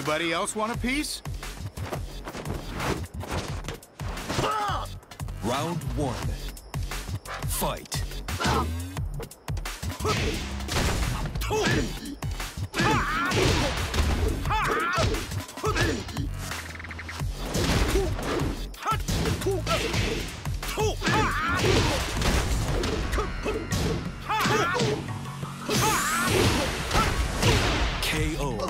Anybody else want a piece? Round one. Fight. KO.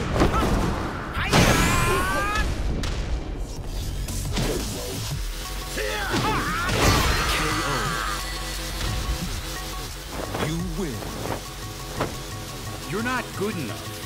You win. You're not good enough.